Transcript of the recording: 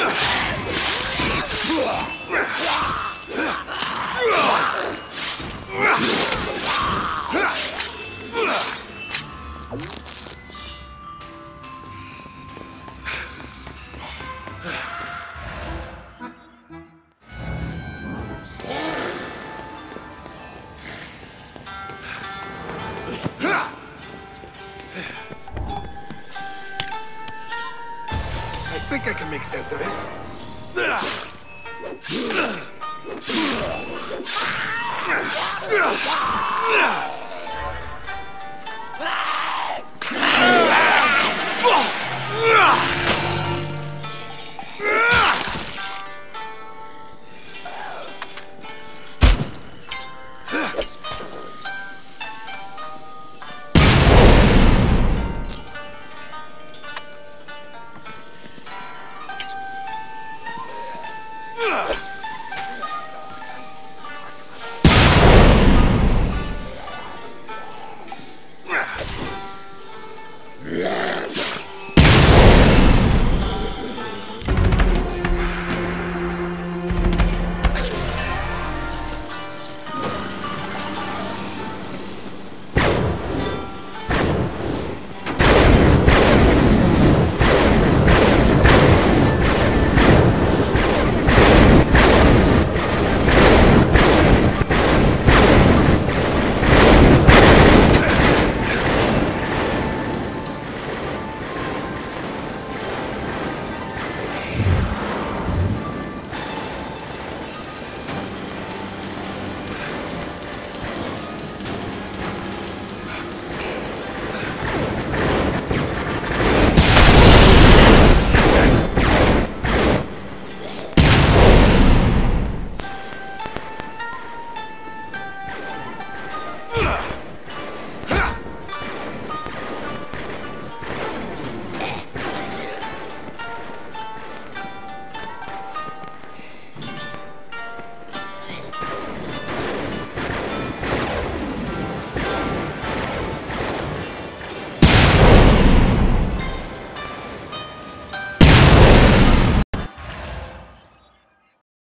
Ugh! Make sense of this. Ugh.